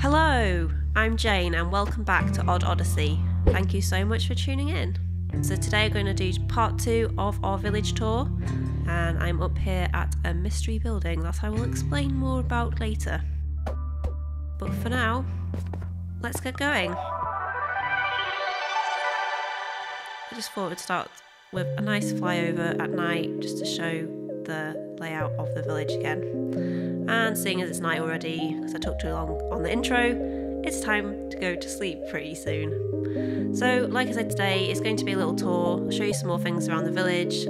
Hello, I'm Jayne and welcome back to Odd Odyssey. Thank you so much for tuning in. So today we're going to do part two of our village tour and I'm up here at a mystery building that I will explain more about later. But for now, let's get going. I just thought we'd start with a nice flyover at night just to show the layout of the village again. And seeing as it's night already, because I took too long on the intro, it's time to go to sleep pretty soon. So, like I said today, it's going to be a little tour. I'll show you some more things around the village,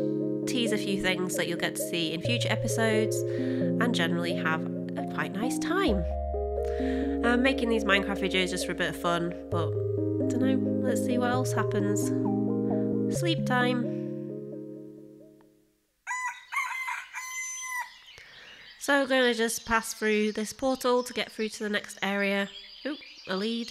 tease a few things that you'll get to see in future episodes, and generally have a quite nice time. I'm making these Minecraft videos just for a bit of fun, but I don't know, let's see what else happens. Sleep time. So we're going to just pass through this portal to get through to the next area. Oop, a lead.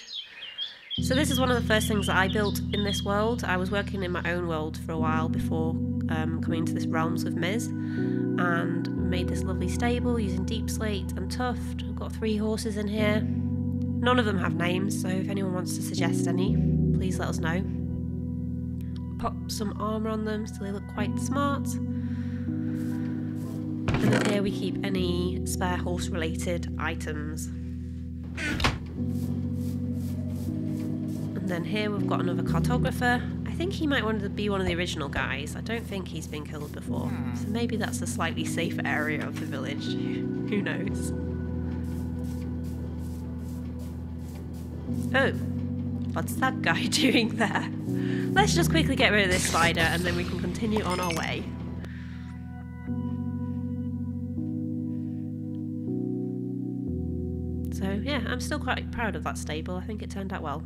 So this is one of the first things that I built in this world. I was working in my own world for a while before um, coming to this Realms of Miz and made this lovely stable using deepslate and tuff. I've got three horses in here. None of them have names, so if anyone wants to suggest any, please let us know. Pop some armour on them so they look quite smart. And then here we keep any spare horse related items. And then here we've got another cartographer. I think he might want to be one of the original guys. I don't think he's been killed before. So hmm. maybe that's a slightly safer area of the village. Who knows? Oh, what's that guy doing there? Let's just quickly get rid of this spider and then we can continue on our way. So yeah, I'm still quite proud of that stable. I think it turned out well.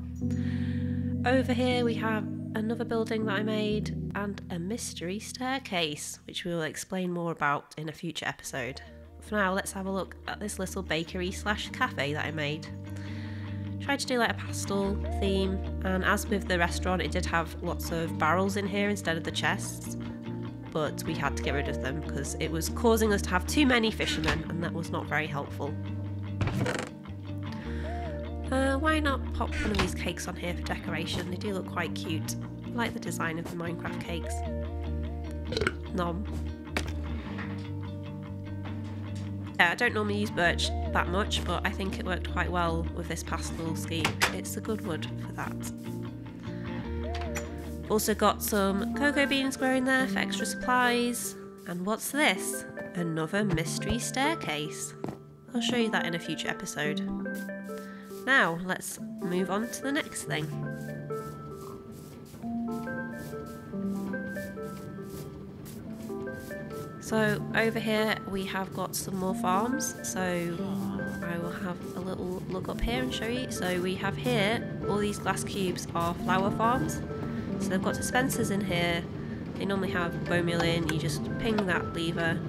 Over here we have another building that I made and a mystery staircase, which we will explain more about in a future episode. For now, let's have a look at this little bakery slash cafe that I made. Tried to do like a pastel theme, and as with the restaurant, it did have lots of barrels in here instead of the chests, but we had to get rid of them because it was causing us to have too many fishermen, and that was not very helpful. Uh, why not pop one of these cakes on here for decoration? They do look quite cute. I like the design of the Minecraft cakes. Nom. Yeah, I don't normally use birch that much, but I think it worked quite well with this pastel scheme. It's a good wood for that. Also got some cocoa beans growing there for extra supplies. And what's this? Another mystery staircase. I'll show you that in a future episode. Now, let's move on to the next thing. So over here we have got some more farms. So I will have a little look up here and show you. So we have here, all these glass cubes are flower farms. So they've got dispensers in here. They normally have bone meal in. You just ping that lever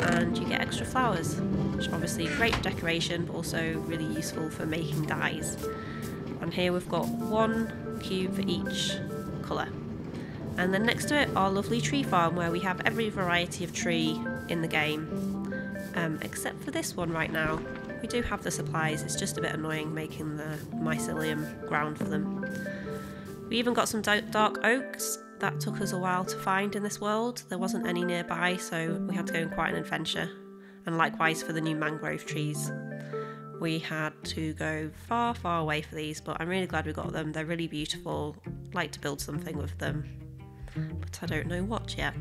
and you get extra flowers. Which obviously great decoration but also really useful for making dyes. And here we've got one cube for each colour. And then next to it, our lovely tree farm where we have every variety of tree in the game. Um, except for this one right now. We do have the supplies, it's just a bit annoying making the mycelium ground for them. We even got some dark oaks that took us a while to find in this world. There wasn't any nearby, so we had to go on quite an adventure. And likewise for the new mangrove trees. We had to go far, far away for these, but I'm really glad we got them. They're really beautiful. I'd like to build something with them but I don't know what yet.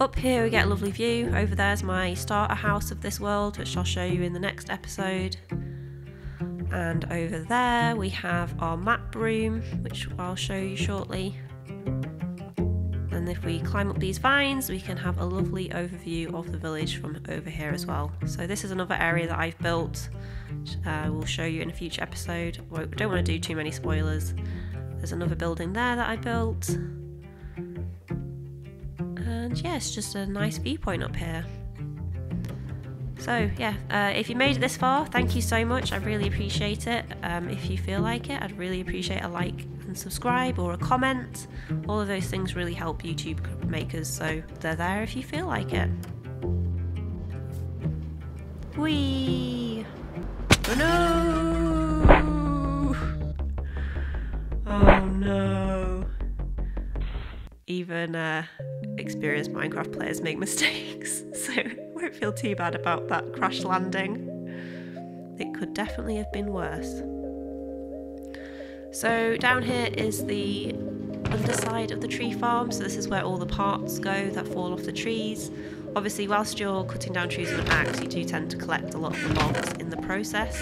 Up here we get a lovely view. Over there's my starter house of this world, which I'll show you in the next episode. And over there we have our map room, which I'll show you shortly. And if we climb up these vines, we can have a lovely overview of the village from over here as well. So this is another area that I've built. Uh, we'll show you in a future episode. We don't want to do too many spoilers. There's another building there that I built. And yeah, it's just a nice viewpoint up here. So, yeah, uh, if you made it this far, thank you so much. I really appreciate it. Um, if you feel like it, I'd really appreciate a like and subscribe or a comment. All of those things really help YouTube makers, so they're there if you feel like it. Whee! Oh no! Oh no! Even uh, experienced Minecraft players make mistakes, so won't feel too bad about that crash landing. It could definitely have been worse. So down here is the underside of the tree farm. So this is where all the parts go that fall off the trees. Obviously, whilst you're cutting down trees with an axe, you do tend to collect a lot of the logs in the process.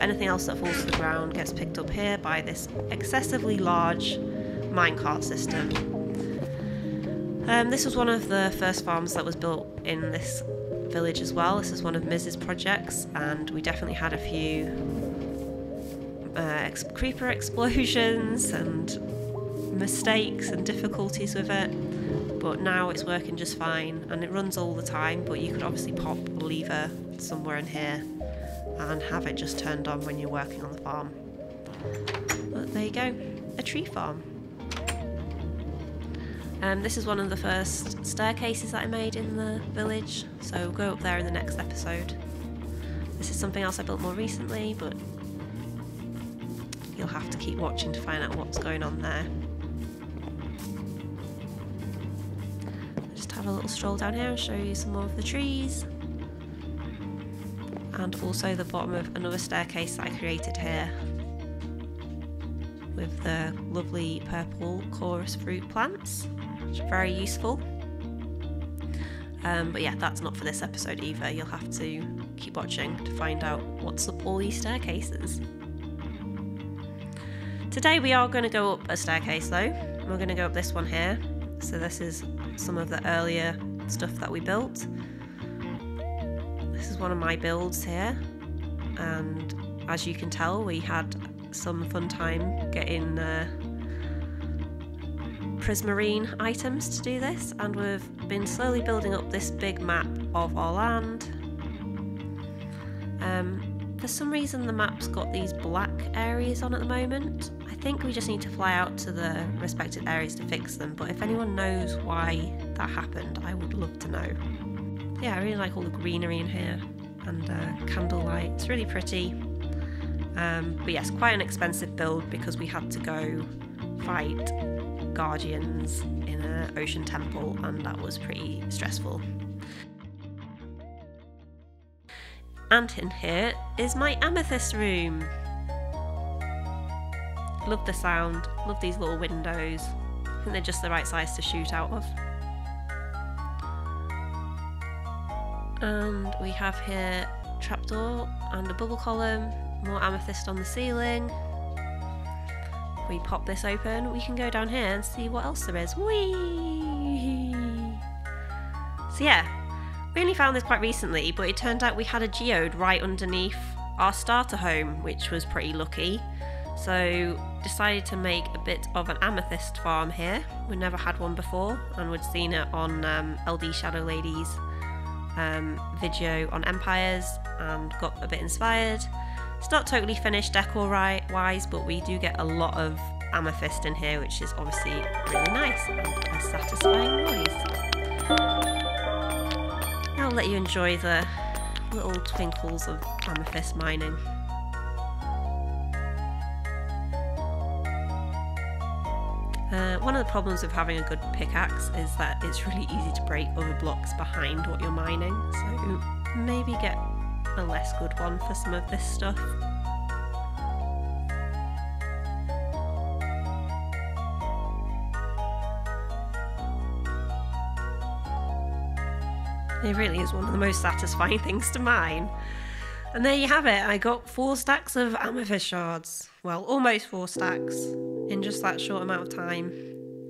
Anything else that falls to the ground gets picked up here by this excessively large minecart system. Um, this was one of the first farms that was built in this village as well. This is one of Miz's projects, and we definitely had a few uh, ex creeper explosions and mistakes and difficulties with it. But now it's working just fine, and it runs all the time. But you could obviously pop a lever somewhere in here and have it just turned on when you're working on the farm. But there you go, a tree farm. Um, this is one of the first staircases that I made in the village, so we'll go up there in the next episode. This is something else I built more recently, but you'll have to keep watching to find out what's going on there. Just have a little stroll down here and show you some more of the trees. And also the bottom of another staircase that I created here with the lovely purple chorus fruit plants very useful. Um, but yeah, that's not for this episode either. You'll have to keep watching to find out what's up all these staircases. Today we are going to go up a staircase though. We're going to go up this one here. So this is some of the earlier stuff that we built. This is one of my builds here. And as you can tell, we had some fun time getting uh, prismarine items to do this and we've been slowly building up this big map of our land. Um, for some reason the map's got these black areas on at the moment. I think we just need to fly out to the respective areas to fix them but if anyone knows why that happened I would love to know. Yeah, I really like all the greenery in here and uh, candlelight. It's really pretty. Um, but yes, quite an expensive build because we had to go fight guardians in an ocean temple, and that was pretty stressful. And in here is my amethyst room. Love the sound, love these little windows. I think they're just the right size to shoot out of. And we have here trapdoor and a bubble column, more amethyst on the ceiling, we pop this open, we can go down here and see what else there is. Whee! So yeah, we only found this quite recently, but it turned out we had a geode right underneath our starter home, which was pretty lucky. So decided to make a bit of an amethyst farm here. We never had one before, and we'd seen it on um, LDShadowLady's um, video on Empires, and got a bit inspired. It's not totally finished decor wise, but we do get a lot of amethyst in here, which is obviously really nice and a satisfying noise. I'll let you enjoy the little twinkles of amethyst mining. Uh, one of the problems of having a good pickaxe is that it's really easy to break other blocks behind what you're mining, so maybe get a less good one for some of this stuff. It really is one of the most satisfying things to mine. And there you have it, I got four stacks of amethyst shards. Well, almost four stacks in just that short amount of time.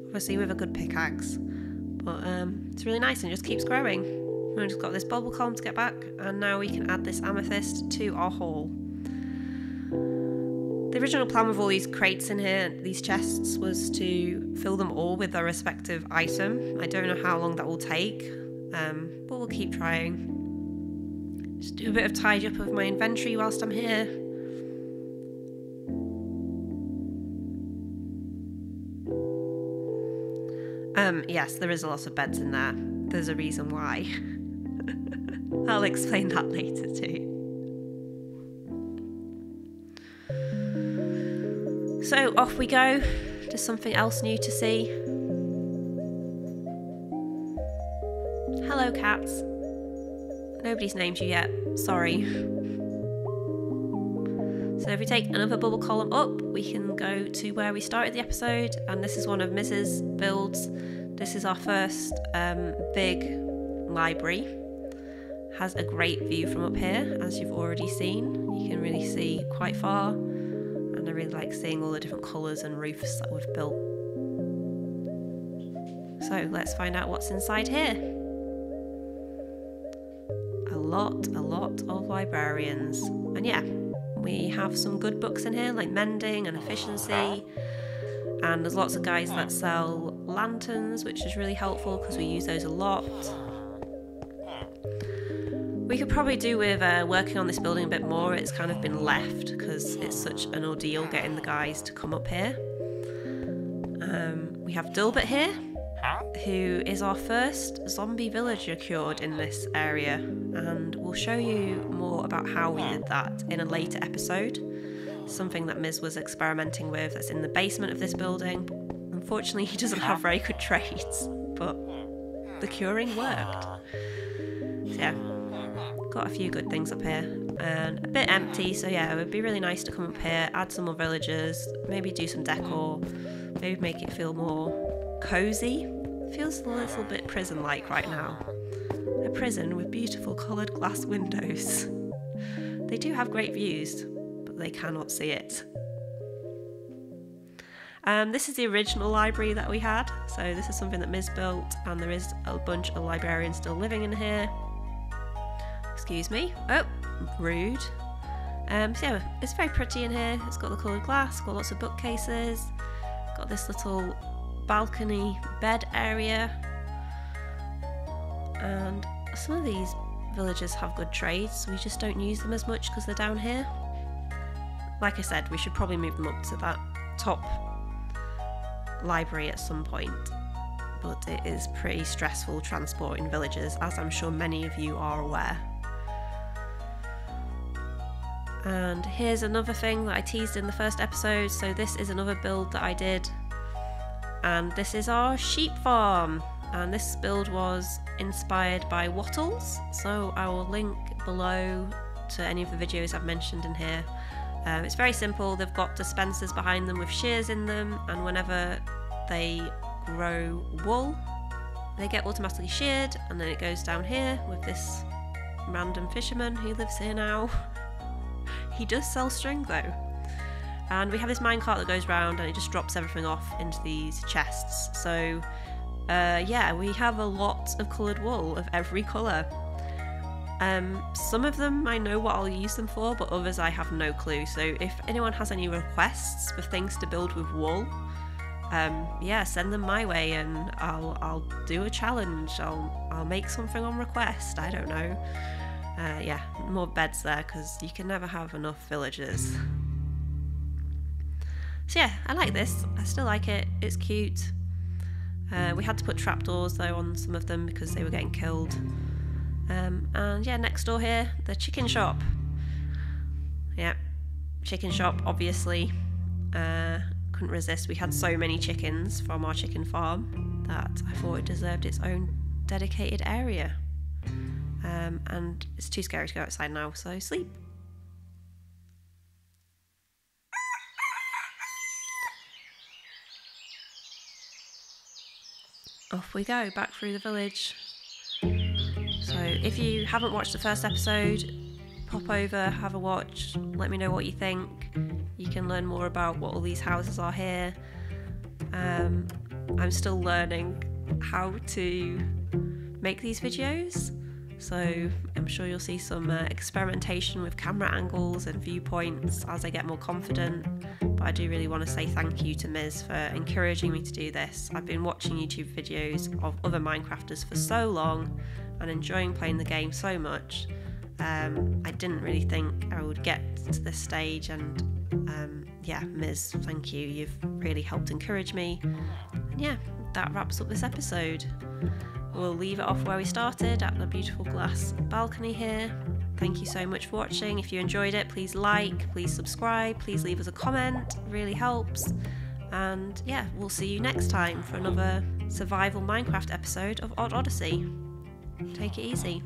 Obviously with a good pickaxe. But um, it's really nice and just keeps growing. We've just got this bubble column to get back, and now we can add this amethyst to our haul. The original plan with all these crates in here, these chests, was to fill them all with their respective item. I don't know how long that will take, um, but we'll keep trying. Just do a bit of tidy up of my inventory whilst I'm here. Um, yes, there is a lot of beds in there. There's a reason why. I'll explain that later too. So off we go to something else new to see. Hello, cats. Nobody's named you yet. Sorry. So if we take another bubble column up, we can go to where we started the episode, and this is one of Miz's builds. This is our first um, big library. Has a great view from up here, as you've already seen. You can really see quite far, and I really like seeing all the different colours and roofs that we've built. So let's find out what's inside here. A lot, a lot of librarians. And yeah, we have some good books in here like mending and efficiency. And there's lots of guys that sell lanterns, which is really helpful because we use those a lot. We could probably do with uh, working on this building a bit more. It's kind of been left because it's such an ordeal getting the guys to come up here. Um, we have Dilbert here, who is our first zombie villager cured in this area, and we'll show you more about how we did that in a later episode. Something that Miz was experimenting with that's in the basement of this building. Unfortunately, he doesn't have very good trades, but the curing worked. So, yeah, got a few good things up here. And a bit empty so yeah it would be really nice to come up here add some more villagers maybe do some decor maybe make it feel more cozy. Feels a little bit prison like right now. A prison with beautiful coloured glass windows. They do have great views but they cannot see it. Um, this is the original library that we had. So this is something that Miz built and there is a bunch of librarians still living in here Excuse me. Oh, rude. Um, so yeah, it's very pretty in here. It's got the coloured glass, got lots of bookcases, got this little balcony bed area. And some of these villages have good trades, we just don't use them as much because they're down here. Like I said, we should probably move them up to that top library at some point. But it is pretty stressful transporting villagers, as I'm sure many of you are aware. And here's another thing that I teased in the first episode. So this is another build that I did. And this is our sheep farm. And this build was inspired by Wattles. So I will link below to any of the videos I've mentioned in here. Um, it's very simple. They've got dispensers behind them with shears in them. And whenever they grow wool, they get automatically sheared. And then it goes down here with this random fisherman who lives here now. He does sell string though. And we have this minecart that goes round and it just drops everything off into these chests. So uh, yeah, we have a lot of coloured wool of every colour. Um, some of them I know what I'll use them for, but others I have no clue. So if anyone has any requests for things to build with wool, um, yeah, send them my way and I'll I'll do a challenge. I'll I'll make something on request. I don't know uh, yeah, more beds there because you can never have enough villagers. So yeah, I like this. I still like it. It's cute. Uh, we had to put trapdoors though on some of them because they were getting killed. Um, and yeah, next door here, the chicken shop. Yeah, chicken shop, obviously. Uh, couldn't resist. We had so many chickens from our chicken farm that I thought it deserved its own dedicated area. Um, and it's too scary to go outside now, so sleep. Off we go, back through the village. So if you haven't watched the first episode, pop over, have a watch, let me know what you think. You can learn more about what all these houses are here. Um, I'm still learning how to make these videos. So I'm sure you'll see some uh, experimentation with camera angles and viewpoints as I get more confident. But I do really want to say thank you to Miz for encouraging me to do this. I've been watching YouTube videos of other Minecrafters for so long and enjoying playing the game so much. Um, I didn't really think I would get to this stage and um, yeah, Miz, thank you. You've really helped encourage me. And yeah, that wraps up this episode. We'll leave it off where we started at the beautiful glass balcony here. Thank you so much for watching. If you enjoyed it, please like, please subscribe, please leave us a comment, it really helps. And yeah, we'll see you next time for another survival Minecraft episode of Odd Odyssey. take it easy.